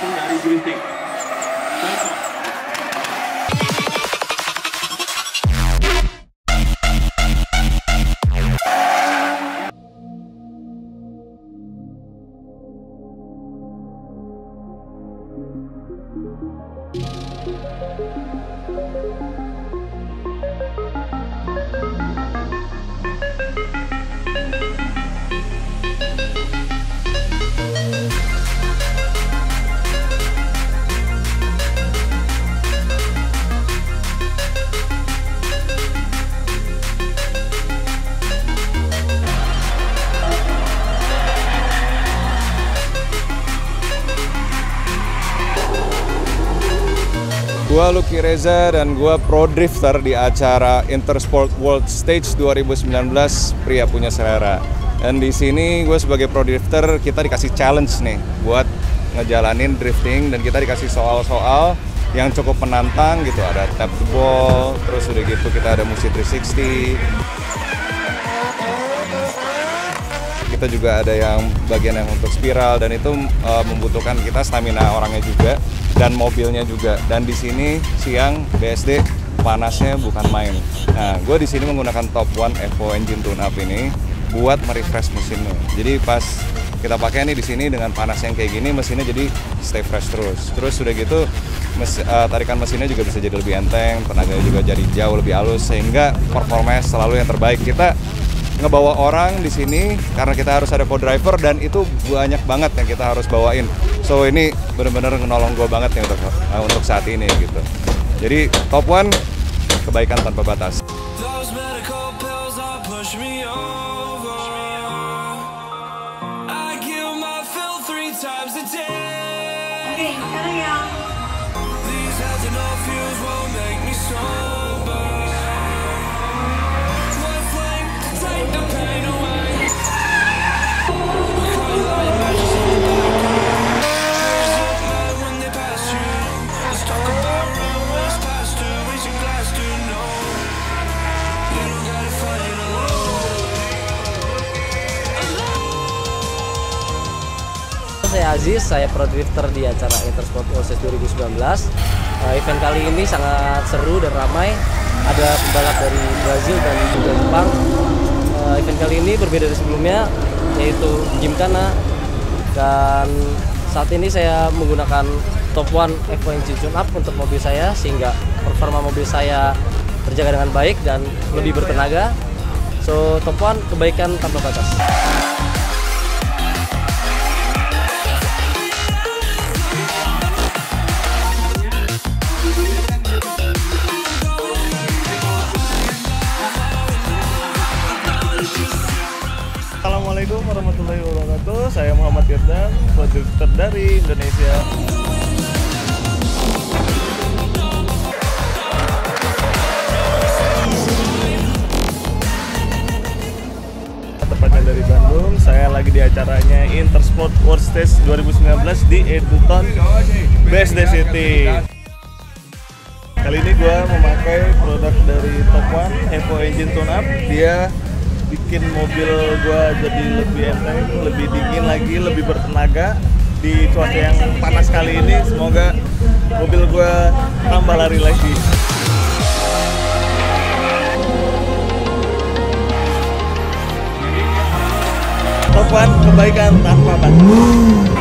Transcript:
dari drifting. Contoh. Gua Lucky Reza dan gua pro drifter di acara Intersport World Stage 2019 Pria Punya Selera. Dan di sini gue sebagai pro drifter kita dikasih challenge nih buat ngejalanin drifting dan kita dikasih soal-soal yang cukup menantang gitu. Ada tap the ball, terus udah gitu kita ada musik 360. Kita juga ada yang bagian yang untuk spiral dan itu uh, membutuhkan kita stamina orangnya juga dan mobilnya juga. Dan di sini siang BSD panasnya bukan main. Nah, gue di sini menggunakan Top One Evo engine tune up ini buat merefresh mesinnya. Jadi pas kita pakai nih di sini dengan panas yang kayak gini mesinnya jadi stay fresh terus. Terus udah gitu mes, uh, tarikan mesinnya juga bisa jadi lebih enteng, tenaganya juga jadi jauh lebih halus sehingga performanya selalu yang terbaik. Kita ngebawa orang di sini karena kita harus ada co-driver dan itu banyak banget yang kita harus bawain. So ini benar-benar nolong gue banget nih untuk uh, untuk saat ini gitu. Jadi top one kebaikan tanpa batas. Those medical pills all Saya Aziz, saya pro drifter di acara Intersport Oasis 2019. Uh, event kali ini sangat seru dan ramai. Ada pembalap dari Brazil dan juga Jepang. Uh, event kali ini berbeda dari sebelumnya, yaitu Gymkhana. Dan saat ini saya menggunakan Top One Evo Engine Tune Up untuk mobil saya, sehingga performa mobil saya terjaga dengan baik dan lebih bertenaga. So, Top One kebaikan tanpa batas. Assalamualaikum warahmatullahi wabarakatuh. Saya Muhammad Irdan, produser dari Indonesia. Tepatnya dari Bandung, saya lagi di acaranya Intersport World Stage 2019 di Edmonton, BSD City. Kali ini gue memakai produk dari Top One Evo Engine Tune Up. Dia bikin mobil gue jadi lebih enteng, lebih dingin lagi, lebih bertenaga di cuaca yang panas kali ini. Semoga mobil gue tambah lari lagi. Top One kebaikan tanpa batas.